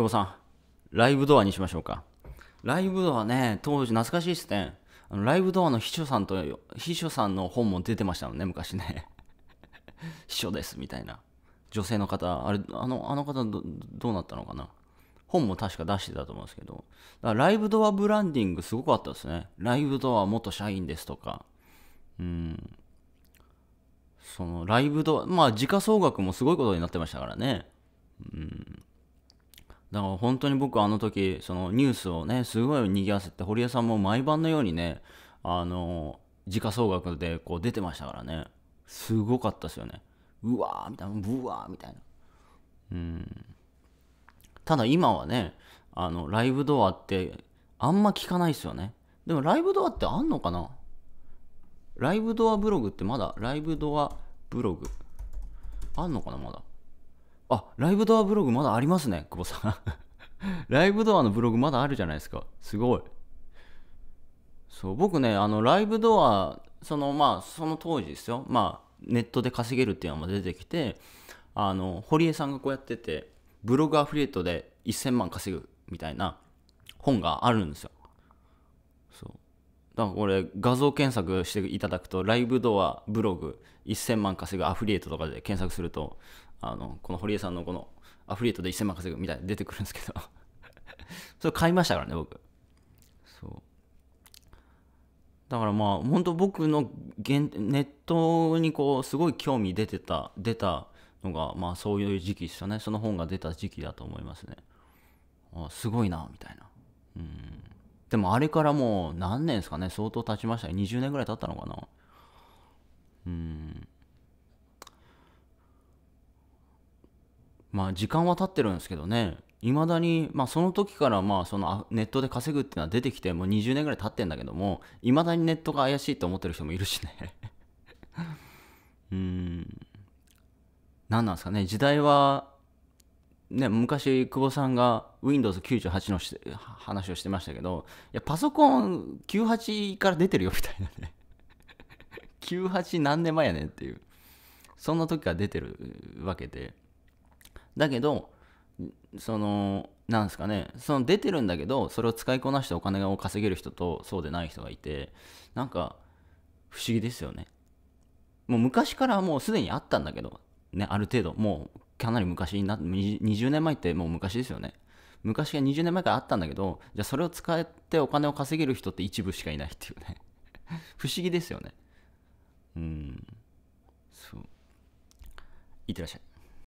久保さん、ライブドアにしましょうか。ライブドアね、当時懐かしいですね。あのライブドアの秘書さんと、秘書さんの本も出てましたもんね、昔ね。秘書です、みたいな。女性の方、あれ、あの、あの方ど、どうなったのかな。本も確か出してたと思うんですけど。だからライブドアブランディングすごかったですね。ライブドア元社員ですとか。うん。その、ライブドア、まあ、時価総額もすごいことになってましたからね。うん。だから本当に僕あの時、そのニュースをね、すごい賑わせて、堀江さんも毎晩のようにね、あの、時価総額でこう出てましたからね。すごかったですよね。うわーみたいな、ブワーみたいな。うん。ただ今はね、あの、ライブドアってあんま聞かないですよね。でもライブドアってあんのかな？ライブドアブログってまだ、ライブドアブログ？あんのかなまだ？あ、ライブドアブログまだありますね、久保さん。ライブドアのブログまだあるじゃないですか。すごい。そう、僕ね、あの、ライブドア、その、まあ、その当時ですよ。まあ、ネットで稼げるっていうのも出てきて、あの、堀江さんがこうやってて、ブログアフリエイトで1000万稼ぐみたいな本があるんですよ。そう。だからこれ画像検索していただくと、ライブドアブログ1000万稼ぐアフリエイトとかで検索すると、あの、この堀江さんのこのアフリエイトで1000万稼ぐみたいな出てくるんですけど、それ買いましたからね、僕。そう。だからまあ、本当僕のネットにこう、すごい興味出てた、出たのが、まあそういう時期ですよね。その本が出た時期だと思いますね。あすごいな、みたいな。うん。でもあれからもう何年ですかね、相当経ちましたね。20年ぐらい経ったのかな。うん。まあ時間は経ってるんですけどね、いまだに、まあその時からまあそのネットで稼ぐっていうのは出てきてもう20年ぐらい経ってんだけども、いまだにネットが怪しいと思ってる人もいるしね。うーん。何なんですかね、時代は、ね、昔久保さんが Windows98 の話をしてましたけど、いや、パソコン98から出てるよみたいなね。98何年前やねんっていう。そんな時から出てるわけで。だけど、その、なんですかね、その出てるんだけど、それを使いこなしてお金を稼げる人とそうでない人がいて、なんか、不思議ですよね。もう昔からもうすでにあったんだけど、ね、ある程度、もうかなり昔になって、20年前ってもう昔ですよね。昔が20年前からあったんだけど、じゃあそれを使ってお金を稼げる人って一部しかいないっていうね。不思議ですよね。うん。そう。いってらっしゃい。